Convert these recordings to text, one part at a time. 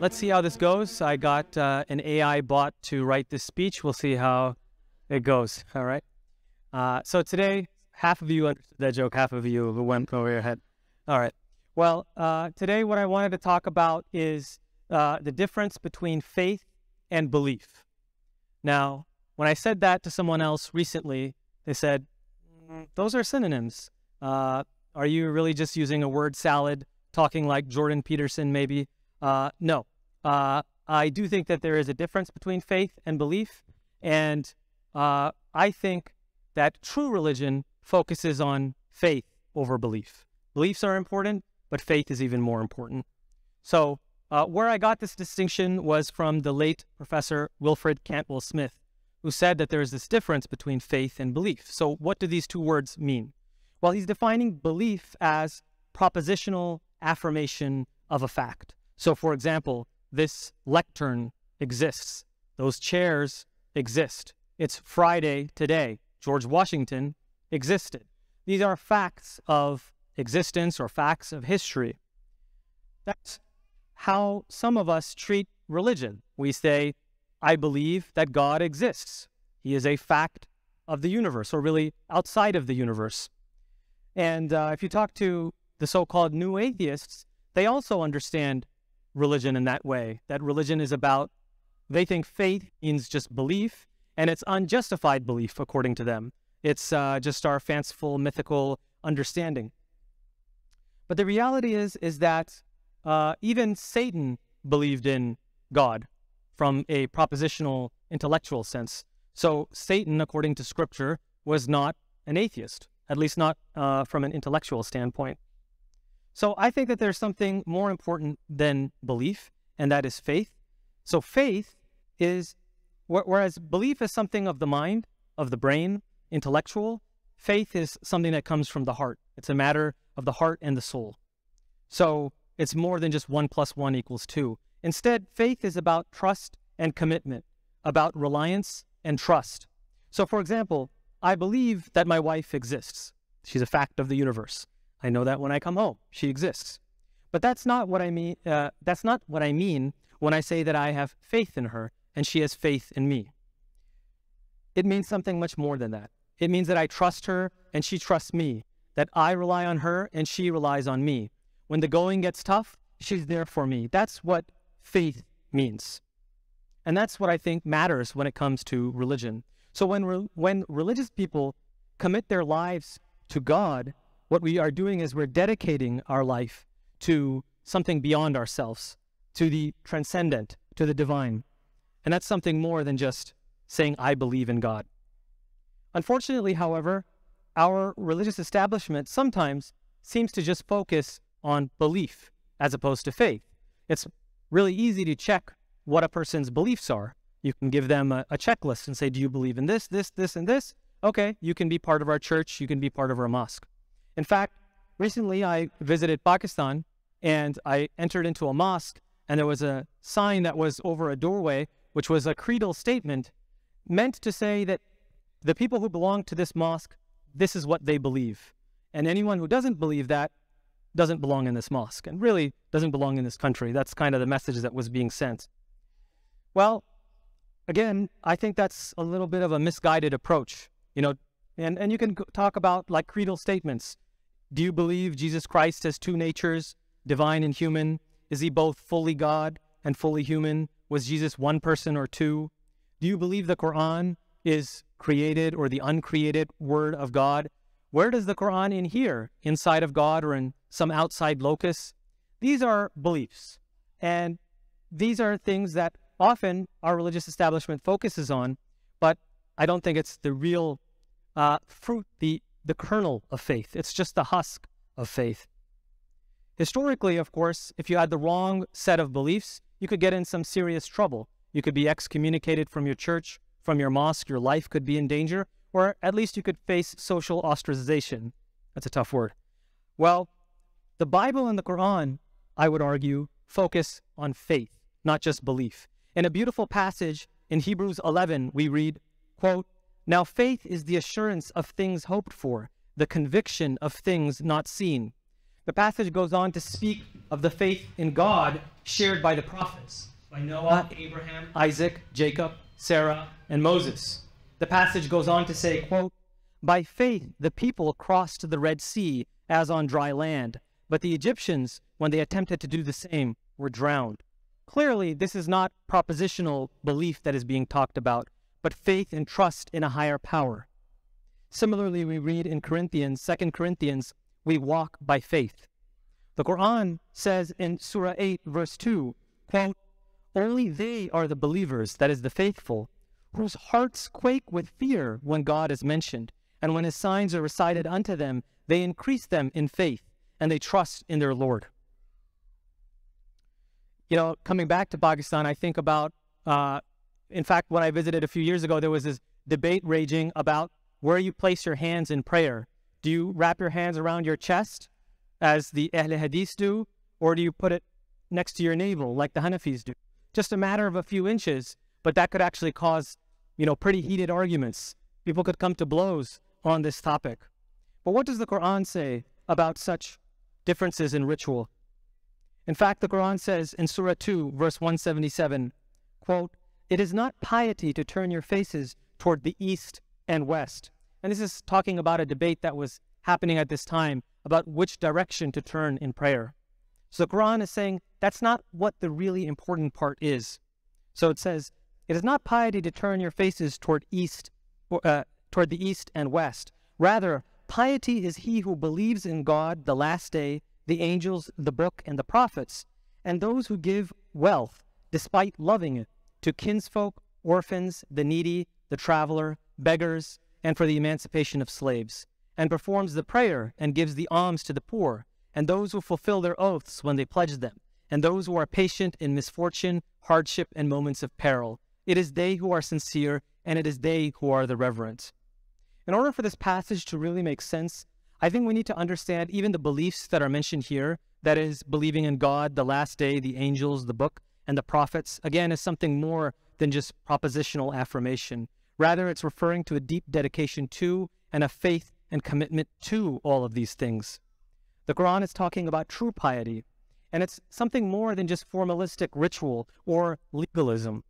let's see how this goes. I got uh, an AI bot to write this speech. We'll see how it goes. All right. Uh, so today, half of you understood that joke, half of you went over your head. All right. Well, uh, today, what I wanted to talk about is uh, the difference between faith and belief. Now, when I said that to someone else recently, they said, mm, those are synonyms. Uh, are you really just using a word salad, talking like Jordan Peterson, maybe? Uh, no. Uh, I do think that there is a difference between faith and belief. And uh, I think that true religion focuses on faith over belief. Beliefs are important, but faith is even more important. So, uh, where I got this distinction was from the late Professor Wilfred Cantwell Smith, who said that there is this difference between faith and belief. So, what do these two words mean? Well, he's defining belief as propositional affirmation of a fact. So, for example, this lectern exists. Those chairs exist. It's Friday today. George Washington existed. These are facts of existence or facts of history. That's how some of us treat religion. We say, I believe that God exists. He is a fact of the universe, or really outside of the universe. And uh, if you talk to the so called new atheists, they also understand religion in that way, that religion is about, they think faith means just belief, and it's unjustified belief, according to them. It's uh, just our fanciful, mythical understanding. But the reality is, is that uh, even Satan believed in God from a propositional, intellectual sense. So Satan, according to Scripture, was not an atheist, at least not uh, from an intellectual standpoint. So I think that there's something more important than belief, and that is faith. So faith is, whereas belief is something of the mind, of the brain, intellectual, faith is something that comes from the heart. It's a matter of the heart and the soul. So it's more than just one plus one equals two. Instead, faith is about trust and commitment, about reliance and trust. So, for example, I believe that my wife exists. She's a fact of the universe. I know that when I come home, she exists. But that's not what I mean. Uh, that's not what I mean when I say that I have faith in her and she has faith in me. It means something much more than that. It means that I trust her and she trusts me, that I rely on her and she relies on me. When the going gets tough, she's there for me. That's what faith means. And that's what I think matters when it comes to religion. So when, re- when religious people commit their lives to God, what we are doing is we're dedicating our life to something beyond ourselves, to the transcendent, to the divine. And that's something more than just saying, I believe in God. Unfortunately, however, our religious establishment sometimes seems to just focus on belief as opposed to faith. It's really easy to check what a person's beliefs are. You can give them a, a, checklist and say, Do you believe in this, this, this, and this? Okay, you can be part of our church, you can be part of our mosque. In fact, recently I visited Pakistan and I entered into a mosque and there was a sign that was over a doorway, which was a creedal statement meant to say that the people who belong to this mosque, this is what they believe. And anyone who doesn't believe that doesn't belong in this mosque and really doesn't belong in this country. That's kind of the message that was being sent. Well, again, I think that's a little bit of a misguided approach. You know, and, and you can talk about like creedal statements. Do you believe Jesus Christ has two natures, divine and human? Is he both fully God and fully human? Was Jesus one person or two? Do you believe the Quran is created or the uncreated word of God? Where does the Quran in here? Inside of God or in some outside locus? These are beliefs. And these are things that often our religious establishment focuses on, but I don't think it's the real uh, fruit, the the kernel of faith. It's just the husk of faith. Historically, of course, if you had the wrong set of beliefs, you could get in some serious trouble. You could be excommunicated from your church, from your mosque, your life could be in danger, or at least you could face social ostracization. That's a tough word. Well, the Bible and the Quran, I would argue, focus on faith, not just belief. In a beautiful passage in Hebrews 11, we read, quote, now, faith is the assurance of things hoped for, the conviction of things not seen. The passage goes on to speak of the faith in God shared by the prophets, by Noah, uh, Abraham, Isaac, Jacob, Sarah, and Moses. The passage goes on to say, quote, By faith the people crossed the Red Sea as on dry land, but the Egyptians, when they attempted to do the same, were drowned. Clearly, this is not propositional belief that is being talked about, but faith and trust in a higher power. Similarly, we read in Corinthians, 2 Corinthians, we walk by faith. The Quran says in Surah 8, verse 2, quote, Only they are the believers, that is, the faithful, whose hearts quake with fear when God is mentioned, and when his signs are recited unto them, they increase them in faith, and they trust in their Lord. You know, coming back to Pakistan, I think about, uh, in fact, when I visited a few years ago, there was this debate raging about where you place your hands in prayer. Do you wrap your hands around your chest, as the Ahl Hadith do, or do you put it next to your navel, like the Hanafis do? Just a matter of a few inches, but that could actually cause, you know, pretty heated arguments. People could come to blows on this topic. But what does the Quran say about such differences in ritual? In fact, the Quran says in Surah 2, verse 177, quote, It is not piety to turn your faces toward the east and west. And this is talking about a debate that was happening at this time about which direction to turn in prayer. So the Quran is saying that's not what the really important part is. So it says, It is not piety to turn your faces toward east, uh, toward the east and west. Rather, piety is he who believes in God, the last day, the angels, the book, and the prophets, and those who give wealth, despite loving it, to kinsfolk, orphans, the needy, the traveler, beggars, and for the emancipation of slaves, and performs the prayer and gives the alms to the poor, and those who fulfill their oaths when they pledge them, and those who are patient in misfortune, hardship, and moments of peril. It is they who are sincere, and it is they who are the reverent. In order for this passage to really make sense, I think we need to understand even the beliefs that are mentioned here, that is, believing in God, the last day, the angels, the book, and the prophets, again, is something more than just propositional affirmation. Rather, it's referring to a deep dedication to and a faith and commitment to all of these things. The Quran is talking about true piety, and it's something more than just formalistic ritual or legalism.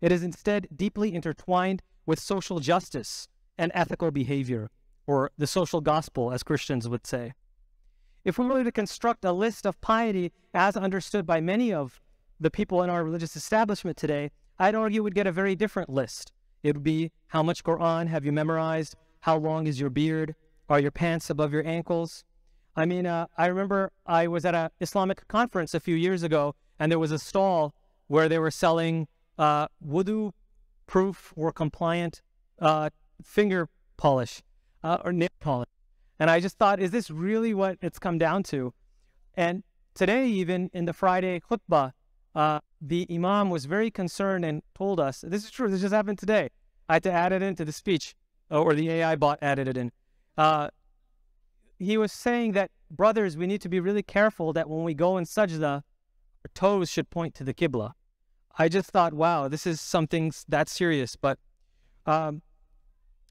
It is instead deeply intertwined with social justice and ethical behavior or the social gospel, as Christians would say. If we were to construct a list of piety as understood by many of the people in our religious establishment today, I'd argue we'd get a very different list. It would be how much Quran have you memorized? How long is your beard? Are your pants above your ankles? I mean, uh, I remember I was at an Islamic conference a few years ago, and there was a stall where they were selling uh, wudu proof or compliant uh, finger polish uh, or nail polish. And I just thought, is this really what it's come down to? And today, even in the Friday khutbah, uh, the Imam was very concerned and told us, this is true, this just happened today. I had to add it into the speech, uh, or the AI bot added it in. Uh, he was saying that, brothers, we need to be really careful that when we go in sajda, our toes should point to the Qibla. I just thought, wow, this is something that serious. But um,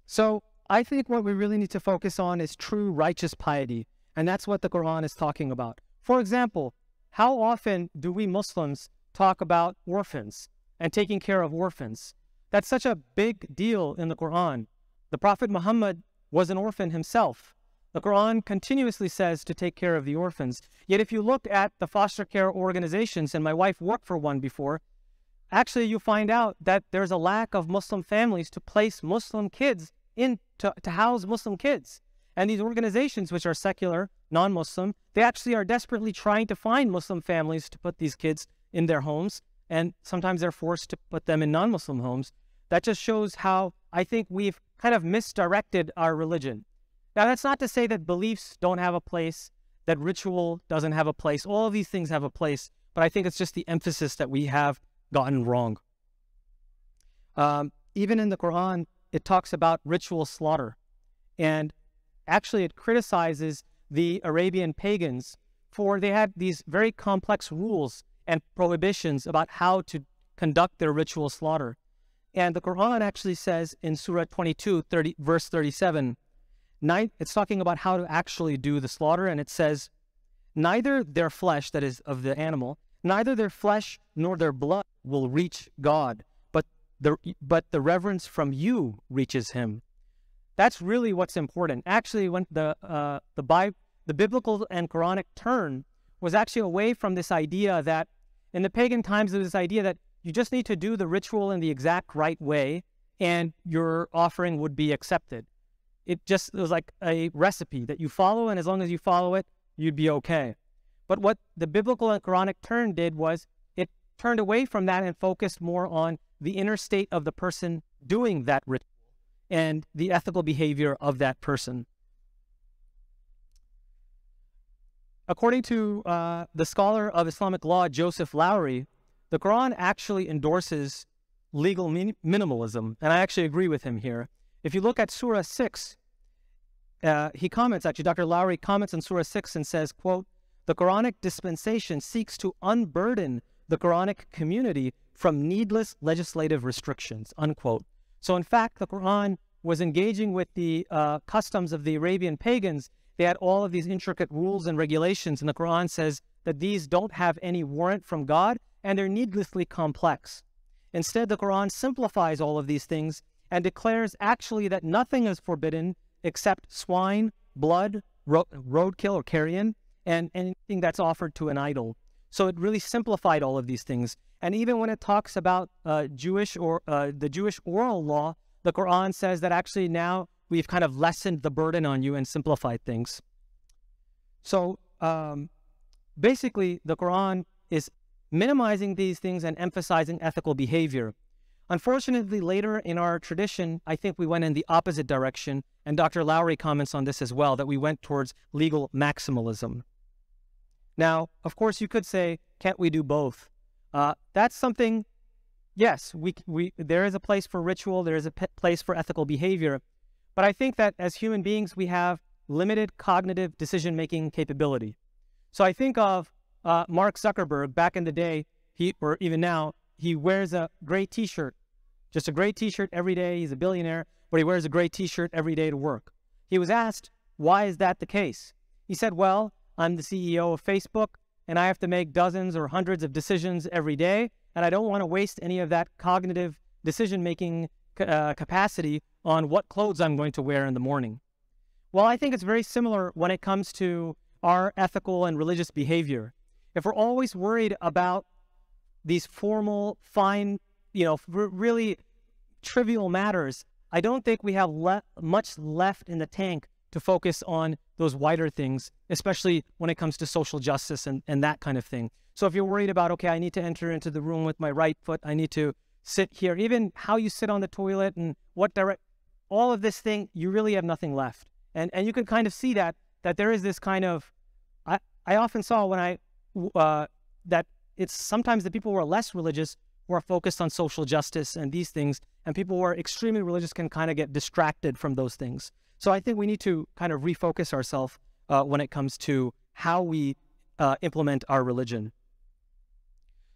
so I think what we really need to focus on is true righteous piety. And that's what the Quran is talking about. For example, how often do we Muslims talk about orphans and taking care of orphans? That's such a big deal in the Quran. The Prophet Muhammad was an orphan himself. The Quran continuously says to take care of the orphans. Yet if you look at the foster care organizations, and my wife worked for one before, actually you find out that there's a lack of Muslim families to place Muslim kids in to, to house Muslim kids. And these organizations, which are secular, non Muslim, they actually are desperately trying to find Muslim families to put these kids in their homes. And sometimes they're forced to put them in non Muslim homes. That just shows how I think we've kind of misdirected our religion. Now, that's not to say that beliefs don't have a place, that ritual doesn't have a place. All of these things have a place, but I think it's just the emphasis that we have gotten wrong. Um, even in the Quran, it talks about ritual slaughter. And actually, it criticizes the Arabian pagans for they had these very complex rules and prohibitions about how to conduct their ritual slaughter. And the Quran actually says in Surah 22, 30, verse 37, it's talking about how to actually do the slaughter, and it says, neither their flesh, that is, of the animal, neither their flesh nor their blood will reach God, but the, but the reverence from you reaches him. That's really what's important. Actually, when the, uh, the, Bi- the biblical and Quranic turn was actually away from this idea that in the pagan times, there was this idea that you just need to do the ritual in the exact right way and your offering would be accepted. It just it was like a recipe that you follow, and as long as you follow it, you'd be okay. But what the biblical and Quranic turn did was it turned away from that and focused more on the inner state of the person doing that ritual and the ethical behavior of that person. According to uh, the scholar of Islamic law, Joseph Lowry, the Quran actually endorses legal min- minimalism, and I actually agree with him here. If you look at Surah 6, uh, he comments, actually, Dr. Lowry comments on Surah 6 and says, quote, the Quranic dispensation seeks to unburden the Quranic community from needless legislative restrictions, unquote. So, in fact, the Quran was engaging with the uh, customs of the Arabian pagans. They had all of these intricate rules and regulations, and the Quran says that these don't have any warrant from God and they're needlessly complex. Instead, the Quran simplifies all of these things and declares actually that nothing is forbidden except swine, blood, ro- roadkill or carrion, and anything that's offered to an idol. So it really simplified all of these things. And even when it talks about uh, Jewish or uh, the Jewish oral law, the Quran says that actually now we've kind of lessened the burden on you and simplified things. So um, basically, the Quran is minimizing these things and emphasizing ethical behavior. Unfortunately, later in our tradition, I think we went in the opposite direction, and Dr. Lowry comments on this as well, that we went towards legal maximalism. Now, of course, you could say, can't we do both? Uh, that's something, yes, we, we, there is a place for ritual, there is a place for ethical behavior, but I think that as human beings, we have limited cognitive decision making capability. So I think of uh, Mark Zuckerberg back in the day, he or even now, he wears a gray T-shirt, just a gray T-shirt every day. He's a billionaire, but he wears a gray T-shirt every day to work. He was asked, "Why is that the case?" He said, "Well, I'm the CEO of Facebook, and I have to make dozens or hundreds of decisions every day, and I don't want to waste any of that cognitive decision-making uh, capacity on what clothes I'm going to wear in the morning." Well, I think it's very similar when it comes to our ethical and religious behavior if we're always worried about these formal, fine, you know, really trivial matters, I don't think we have le- much left in the tank to focus on those wider things, especially when it comes to social justice and, and that kind of thing. So if you're worried about, okay, I need to enter into the room with my right foot, I need to sit here, even how you sit on the toilet and what direct, all of this thing, you really have nothing left. And, and you can kind of see that, that there is this kind of, I, I often saw when I uh, that it's sometimes the people who are less religious who are focused on social justice and these things, and people who are extremely religious can kind of get distracted from those things. So I think we need to kind of refocus ourselves uh, when it comes to how we uh, implement our religion.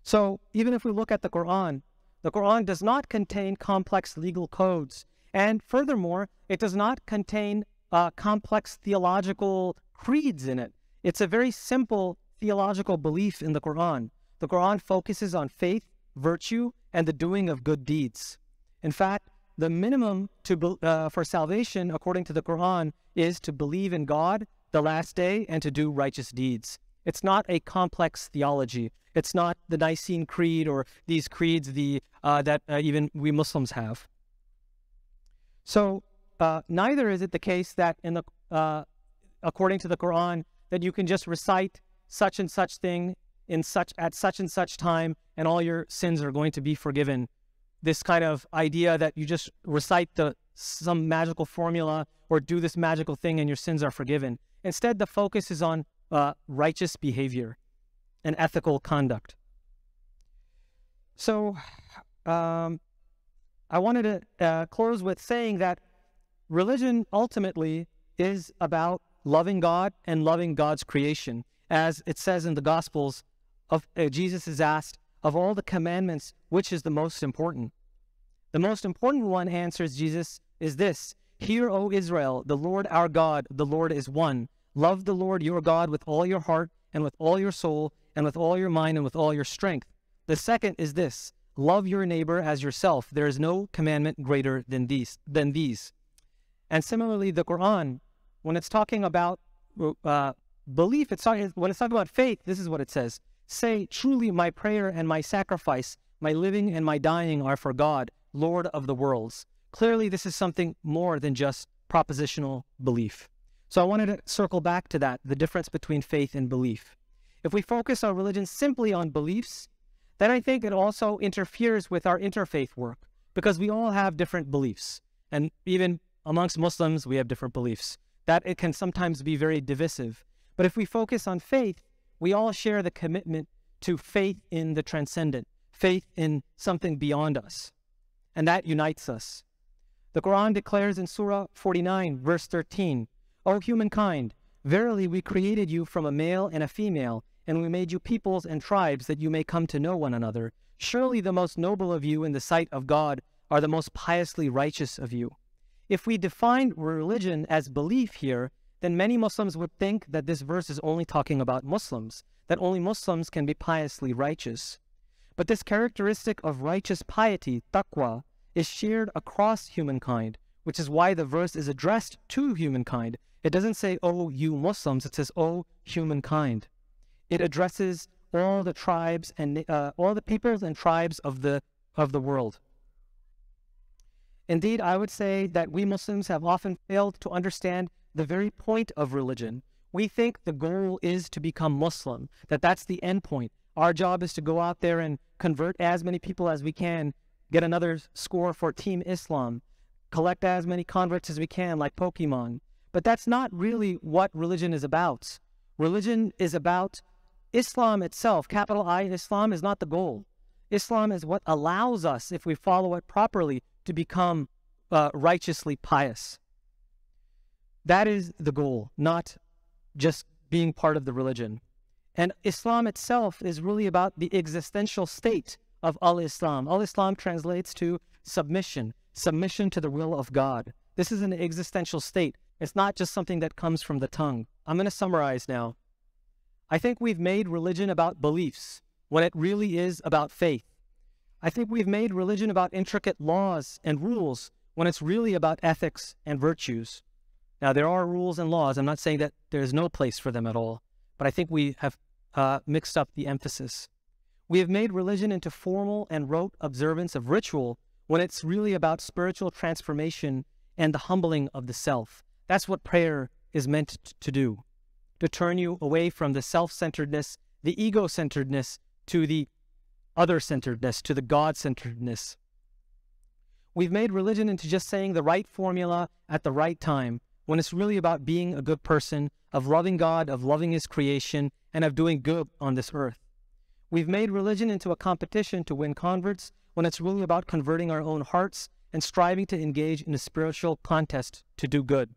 So even if we look at the Quran, the Quran does not contain complex legal codes. And furthermore, it does not contain uh, complex theological creeds in it. It's a very simple theological belief in the Quran. The Quran focuses on faith, virtue, and the doing of good deeds. In fact, the minimum to, uh, for salvation, according to the Quran, is to believe in God, the last day, and to do righteous deeds. It's not a complex theology. It's not the Nicene Creed or these creeds the, uh, that uh, even we Muslims have. So, uh, neither is it the case that, in the, uh, according to the Quran, that you can just recite such and such thing in such at such and such time and all your sins are going to be forgiven this kind of idea that you just recite the some magical formula or do this magical thing and your sins are forgiven. Instead the focus is on uh, righteous behavior and ethical conduct. So um, i wanted to uh, close with saying that religion ultimately is about loving god and loving god's creation. As it says in the Gospels, of uh, Jesus is asked, of all the commandments, which is the most important? The most important one, answers Jesus, is this Hear, O Israel, the Lord our God, the Lord is one. Love the Lord your God with all your heart and with all your soul and with all your mind and with all your strength. The second is this love your neighbor as yourself. There is no commandment greater than these. Than these. And similarly, the Quran, when it's talking about uh, belief, it's talking, when it's talking about faith, this is what it says. Say, truly my prayer and my sacrifice, my living and my dying are for God, Lord of the worlds. Clearly, this is something more than just propositional belief. So I wanted to circle back to that, the difference between faith and belief. If we focus our religion simply on beliefs, then I think it also interferes with our interfaith work because we all have different beliefs. And even amongst Muslims, we have different beliefs. That it can sometimes be very divisive. But if we focus on faith, we all share the commitment to faith in the transcendent, faith in something beyond us. And that unites us. The Quran declares in Surah 49, verse 13, O humankind, verily we created you from a male and a female, and we made you peoples and tribes that you may come to know one another. Surely the most noble of you in the sight of God are the most piously righteous of you. If we define religion as belief here, then many Muslims would think that this verse is only talking about Muslims, that only Muslims can be piously righteous. But this characteristic of righteous piety, taqwa, is shared across humankind, which is why the verse is addressed to humankind. It doesn't say, oh, you Muslims, it says, oh, humankind. It addresses all the tribes and uh, all the peoples and tribes of the, of the world. Indeed, I would say that we Muslims have often failed to understand the very point of religion. We think the goal is to become Muslim, that that's the end point. Our job is to go out there and convert as many people as we can get another score for Team Islam, collect as many converts as we can, like Pokemon. But that's not really what religion is about. Religion is about Islam itself. Capital I, Islam is not the goal. Islam is what allows us, if we follow it properly, to become uh, righteously pious. That is the goal, not just being part of the religion. And Islam itself is really about the existential state of al-Islam. Al-Islam translates to submission, submission to the will of God. This is an existential state. It's not just something that comes from the tongue. I'm going to summarize now. I think we've made religion about beliefs when it really is about faith. I think we've made religion about intricate laws and rules when it's really about ethics and virtues. Now, there are rules and laws. I'm not saying that there's no place for them at all, but I think we have uh, mixed up the emphasis. We have made religion into formal and rote observance of ritual when it's really about spiritual transformation and the humbling of the self. That's what prayer is meant to do, to turn you away from the self-centeredness, the ego-centeredness, to the other-centeredness, to the God-centeredness. We've made religion into just saying the right formula at the right time, when it's really about being a good person, of loving God, of loving His creation, and of doing good on this earth. We've made religion into a competition to win converts when it's really about converting our own hearts and striving to engage in a spiritual contest to do good.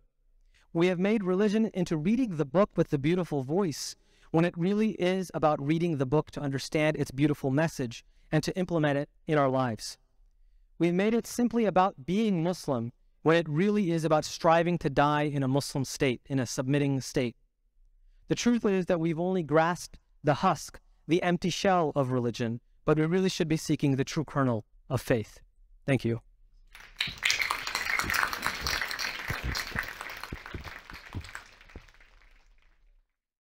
We have made religion into reading the book with the beautiful voice when it really is about reading the book to understand its beautiful message and to implement it in our lives. We've made it simply about being Muslim when it really is about striving to die in a Muslim state, in a submitting state. The truth is that we've only grasped the husk the empty shell of religion, but we really should be seeking the true kernel of faith. Thank you.